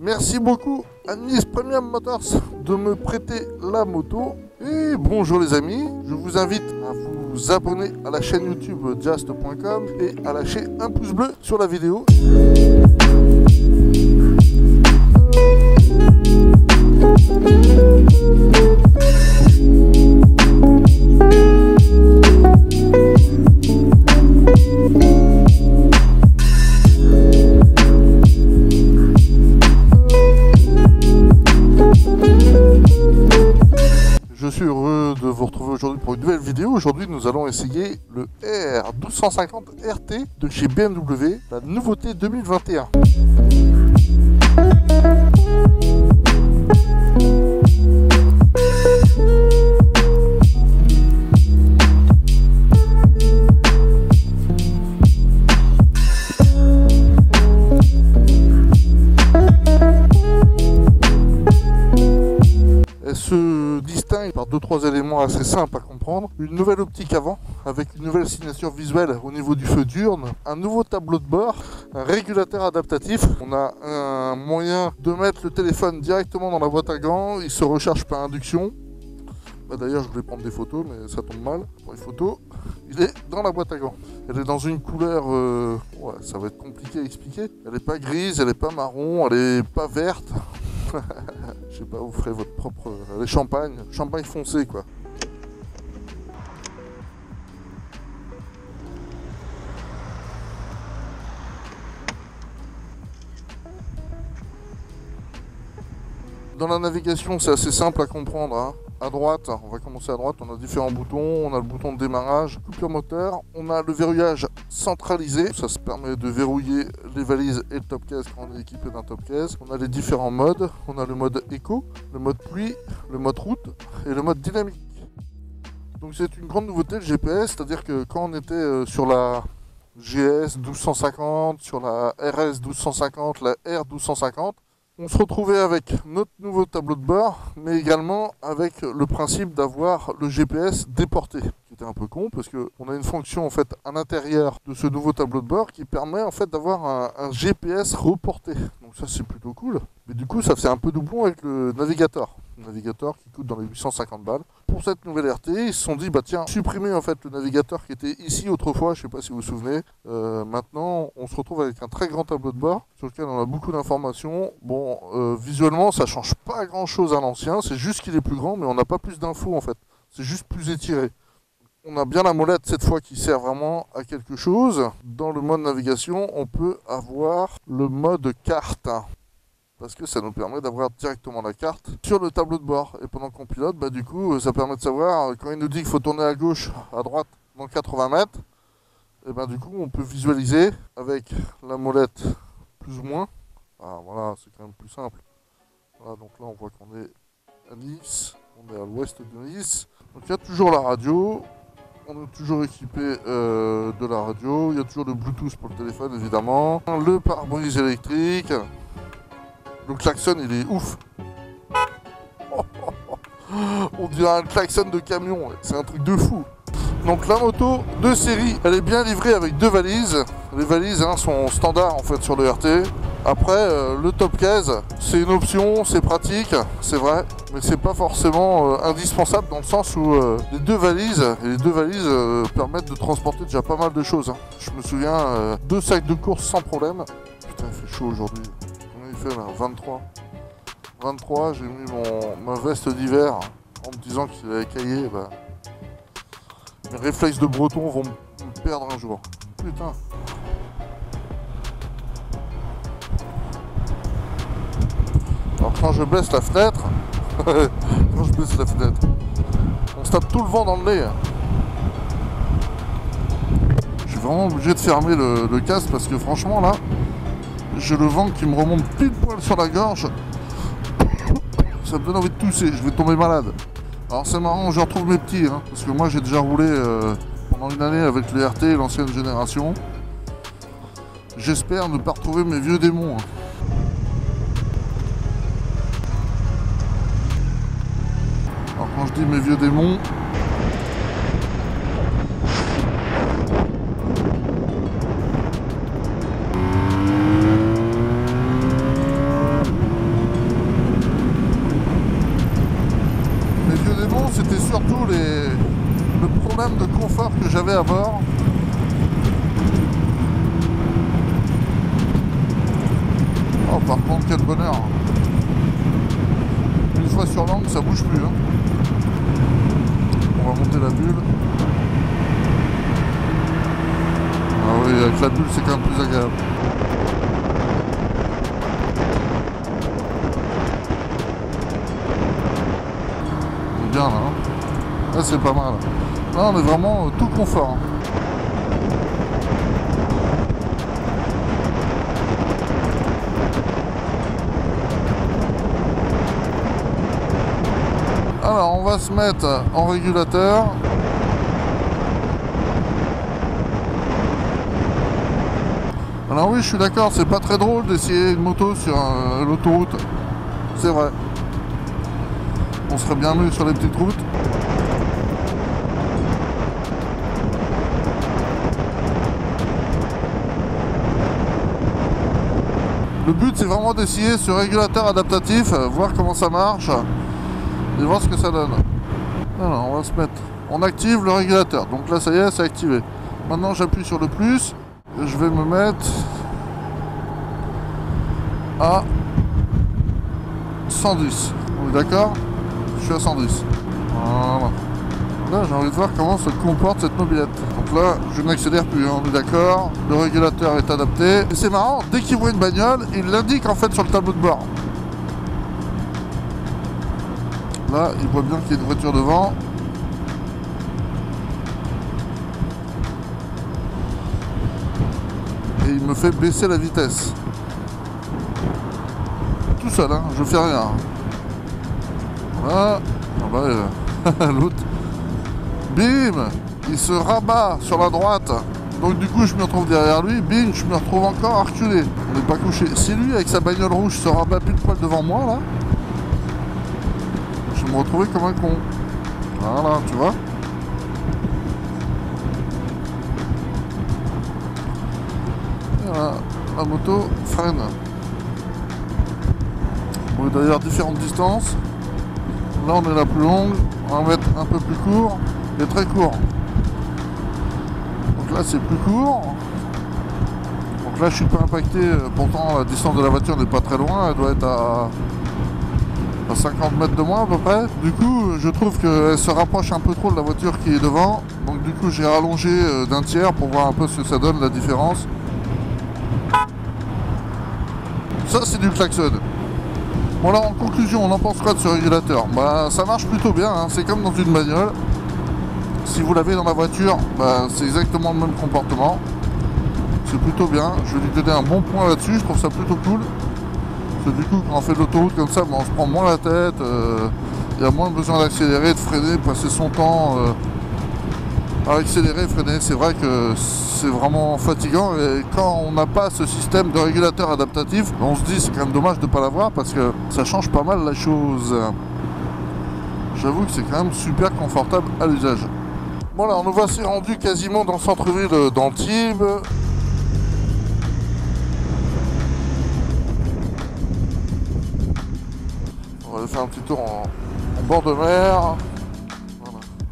Merci beaucoup à Nice Premium Motors de me prêter la moto. Et bonjour les amis, je vous invite à vous abonner à la chaîne YouTube just.com et à lâcher un pouce bleu sur la vidéo. Le R1250 RT de chez BMW, la nouveauté 2021. Elle se distingue par deux trois éléments assez simples Une nouvelle optique avant, avec une nouvelle signature visuelle au niveau du feu d'urne, un nouveau tableau de bord, un régulateur adaptatif. On a un moyen de mettre le téléphone directement dans la boîte à gants. Il se recharge par induction. Bah, D'ailleurs, je voulais prendre des photos, mais ça tombe mal pour les photos. Il est dans la boîte à gants. Elle est dans une couleur, euh, ça va être compliqué à expliquer. Elle n'est pas grise, elle n'est pas marron, elle n'est pas verte. Je sais pas, vous ferez votre propre. Les champagne, champagne foncé quoi. Dans la navigation, c'est assez simple à comprendre. hein. À droite, on va commencer à droite, on a différents boutons. On a le bouton de démarrage, coupure moteur. On a le verrouillage centralisé. Ça se permet de verrouiller les valises et le top case quand on est équipé d'un top case. On a les différents modes. On a le mode éco, le mode pluie, le mode route et le mode dynamique. Donc c'est une grande nouveauté le GPS, c'est-à-dire que quand on était euh, sur la GS 1250, sur la RS 1250, la R 1250, on se retrouvait avec notre nouveau tableau de bord, mais également avec le principe d'avoir le GPS déporté. Qui était un peu con parce qu'on a une fonction en fait à l'intérieur de ce nouveau tableau de bord qui permet en fait d'avoir un, un GPS reporté. Donc ça c'est plutôt cool. Mais du coup ça fait un peu doublon avec le navigateur. Navigateur qui coûte dans les 850 balles. Pour cette nouvelle RT, ils se sont dit bah tiens, supprimer en fait le navigateur qui était ici autrefois, je sais pas si vous vous souvenez. Euh, maintenant, on se retrouve avec un très grand tableau de bord sur lequel on a beaucoup d'informations. Bon, euh, visuellement, ça change pas grand chose à l'ancien, c'est juste qu'il est plus grand, mais on n'a pas plus d'infos en fait. C'est juste plus étiré. On a bien la molette cette fois qui sert vraiment à quelque chose. Dans le mode navigation, on peut avoir le mode carte parce que ça nous permet d'avoir directement la carte sur le tableau de bord. Et pendant qu'on pilote, bah, du coup, ça permet de savoir, euh, quand il nous dit qu'il faut tourner à gauche, à droite, dans 80 mètres, et ben du coup, on peut visualiser avec la molette plus ou moins. Ah, voilà, c'est quand même plus simple. Voilà, donc là, on voit qu'on est à Nice, on est à l'ouest de Nice. Donc il y a toujours la radio, on est toujours équipé euh, de la radio, il y a toujours le Bluetooth pour le téléphone évidemment, le pare-brise électrique, le klaxon il est ouf. On dirait un klaxon de camion, c'est un truc de fou. Donc la moto de série, elle est bien livrée avec deux valises. Les valises hein, sont standards en fait sur le RT. Après, euh, le top case, c'est une option, c'est pratique, c'est vrai, mais c'est pas forcément euh, indispensable dans le sens où euh, les deux valises, les deux valises permettent de transporter déjà pas mal de choses. hein. Je me souviens, deux sacs de course sans problème. Putain, il fait chaud aujourd'hui. Combien il fait là 23. 23, j'ai mis mon, ma veste d'hiver en me disant qu'il allait cailler. Bah, mes réflexes de breton vont me perdre un jour. Putain. Alors quand je baisse la fenêtre, quand je baisse la fenêtre, on se tape tout le vent dans le nez. Je suis vraiment obligé de fermer le casque parce que franchement là, j'ai le vent qui me remonte pile poil sur la gorge. Ça me donne envie de tousser, je vais tomber malade. Alors c'est marrant, je retrouve mes petits, hein, parce que moi j'ai déjà roulé euh, pendant une année avec les RT, l'ancienne génération. J'espère ne pas retrouver mes vieux démons. hein. Alors quand je dis mes vieux démons, surtout les, le problème de confort que j'avais à bord. Oh, par contre, quel bonheur. Une fois sur l'angle, ça bouge plus. hein. On va monter la bulle. Ah oui, avec la bulle, c'est quand même plus agréable. On est bien là. C'est pas mal. Là, on est vraiment euh, tout confort. hein. Alors, on va se mettre en régulateur. Alors oui, je suis d'accord, c'est pas très drôle d'essayer une moto sur euh, l'autoroute. C'est vrai. On serait bien mieux sur les petites routes. Le but, c'est vraiment d'essayer ce régulateur adaptatif, euh, voir comment ça marche et voir ce que ça donne. Alors, on va se mettre. On active le régulateur. Donc là, ça y est, c'est activé. Maintenant, j'appuie sur le plus. Je vais me mettre à 110. On est d'accord? Je suis à 110. Voilà. Là, j'ai envie de voir comment se comporte cette mobilette. Donc là, je n'accélère plus, hein, on est d'accord. Le régulateur est adapté. Et c'est marrant, dès qu'il voit une bagnole, il l'indique en fait sur le tableau de bord. Là, il voit bien qu'il y a une voiture devant. Et il me fait baisser la vitesse. Tout seul, hein, je fais rien. Voilà. Ah bah, euh, L'autre. Bim Il se rabat sur la droite. Donc du coup je me retrouve derrière lui, bim, je me retrouve encore à reculer. On n'est pas couché. Si lui avec sa bagnole rouge se rabat pile poil devant moi là, je vais me retrouver comme un con. Voilà, tu vois. Voilà, la moto freine. On est d'ailleurs différentes distances. Là on est la plus longue, on va mettre un peu plus court et très court. Donc là c'est plus court. Donc là je suis pas impacté, pourtant la distance de la voiture n'est pas très loin, elle doit être à, à 50 mètres de moi à peu près. Du coup je trouve qu'elle se rapproche un peu trop de la voiture qui est devant. Donc du coup j'ai rallongé euh, d'un tiers pour voir un peu ce que ça donne la différence. Ça c'est du klaxon. Bon alors en conclusion, on en pense quoi de ce régulateur? Bah ça marche plutôt bien, hein. c'est comme dans une bagnole. Si vous l'avez dans la voiture, bah, c'est exactement le même comportement. C'est plutôt bien, je vais lui donner un bon point là-dessus, je trouve ça plutôt cool. Parce que du coup quand on fait de l'autoroute comme ça, bah, on se prend moins la tête, euh, il y a moins besoin d'accélérer, de freiner, de passer son temps euh, à accélérer, freiner. C'est vrai que c'est vraiment fatigant et quand on n'a pas ce système de régulateur adaptatif, on se dit c'est quand même dommage de ne pas l'avoir parce que ça change pas mal la chose. J'avoue que c'est quand même super confortable à l'usage. Voilà, nous voici rendu quasiment dans le centre-ville d'Antibes. On va faire un petit tour en, bord de mer.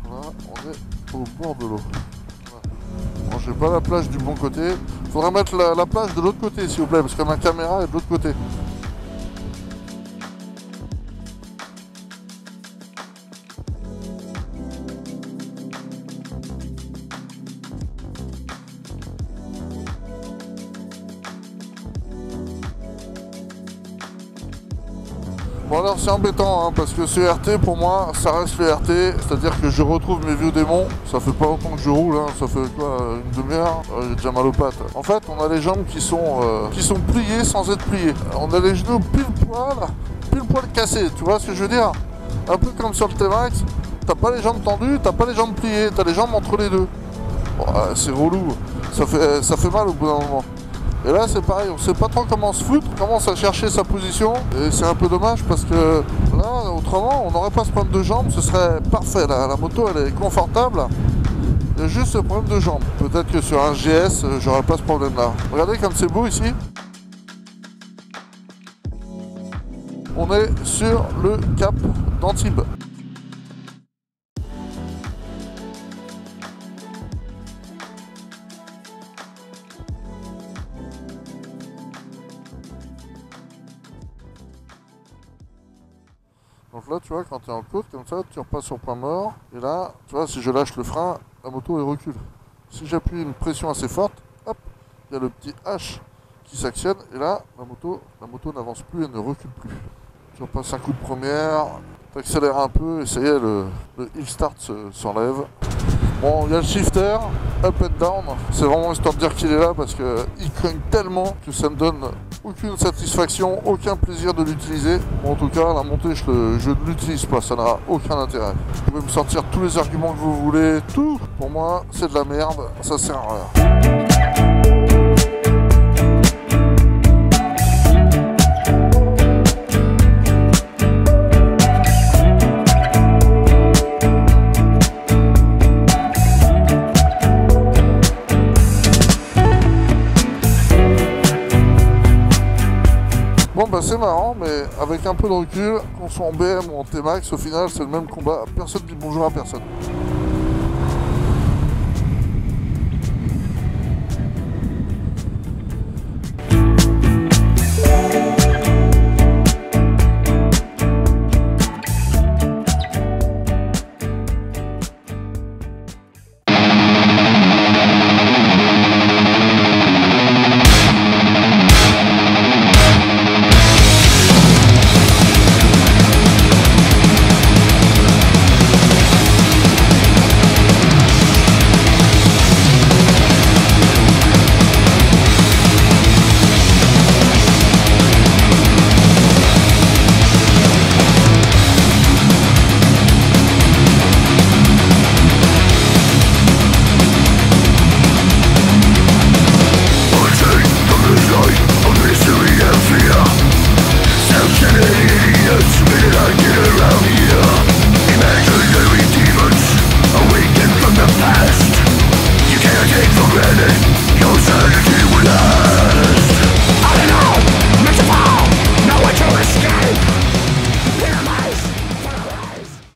Voilà, on est au bord de l'eau. Voilà. Bon, j'ai pas la plage du bon côté. Faudrait mettre la plage de l'autre côté, s'il vous plaît, parce que ma caméra est de l'autre côté. Bon alors c'est embêtant hein, parce que ce RT pour moi ça reste le RT, c'est-à-dire que je retrouve mes vieux démons, ça fait pas longtemps que je roule, hein, ça fait quoi une demi-heure, Euh, j'ai déjà mal aux pattes. En fait on a les jambes qui sont euh, qui sont pliées sans être pliées. On a les genoux pile poil, pile poil cassés, tu vois ce que je veux dire? Un peu comme sur le T-Max, t'as pas les jambes tendues, t'as pas les jambes pliées, t'as les jambes entre les deux. Euh, c'est relou, ça fait, ça fait mal au bout d'un moment. Et là c'est pareil, on sait pas trop comment se foutre, on commence à chercher sa position et c'est un peu dommage parce que là autrement on n'aurait pas ce problème de jambes, ce serait parfait, la, moto elle est confortable. Il y a juste ce problème de jambes. Peut-être que sur un GS j'aurais pas ce problème là. Regardez comme c'est beau ici. On est sur le cap d'Antibes. Donc là, tu vois, quand tu es en côte, comme ça, tu repasses sur point mort. Et là, tu vois, si je lâche le frein, la moto, elle recule. Si j'appuie une pression assez forte, hop, il y a le petit H qui s'actionne. Et là, la moto, la moto n'avance plus et ne recule plus. Tu repasses un coup de première, tu accélères un peu et ça y est, le, le start s'enlève. Bon, il y a le shifter, up and down. C'est vraiment histoire de dire qu'il est là parce qu'il cogne tellement que ça me donne aucune satisfaction, aucun plaisir de l'utiliser. Bon, en tout cas, la montée, je, ne l'utilise pas, ça n'a aucun intérêt. Vous pouvez me sortir tous les arguments que vous voulez, tout. Pour moi, c'est de la merde, ça sert à rien. C'est marrant, mais avec un peu de recul, qu'on soit en BM ou en T-Max, au final c'est le même combat. Personne dit bonjour à personne.